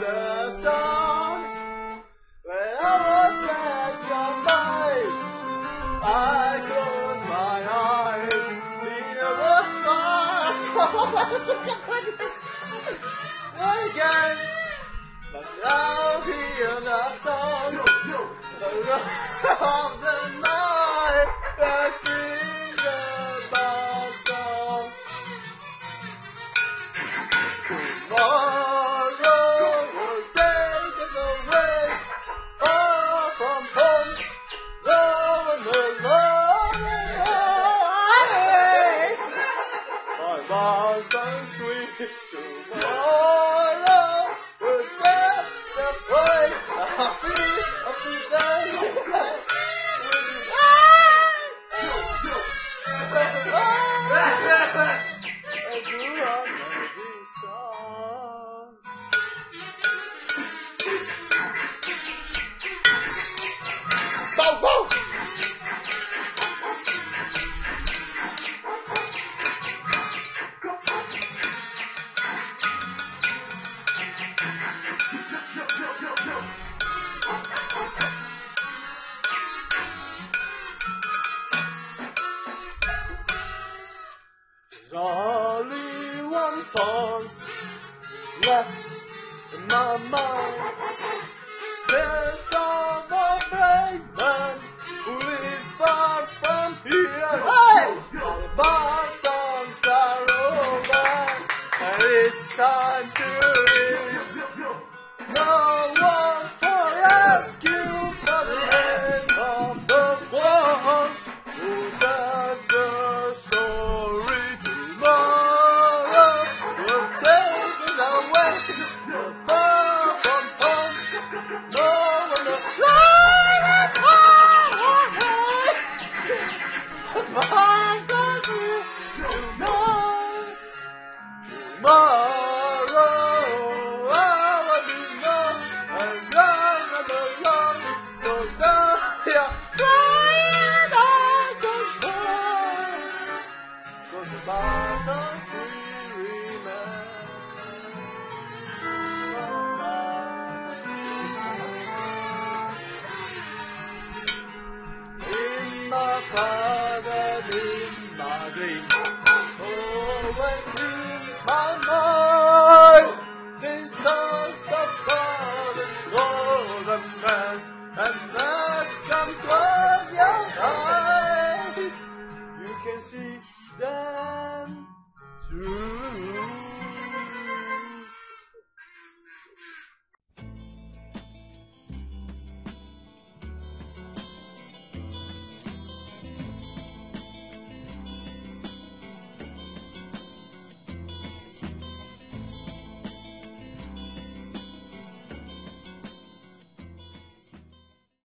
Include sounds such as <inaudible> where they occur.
the songs. When I was at your fight, I closed my eyes. Nina was fine. <laughs> Again. But now hear the song. The Go, go! Only one thought left in my mind. There's some brave man who lives far from here. Hey! But songs are over, and it's time to 他的兵马队不问。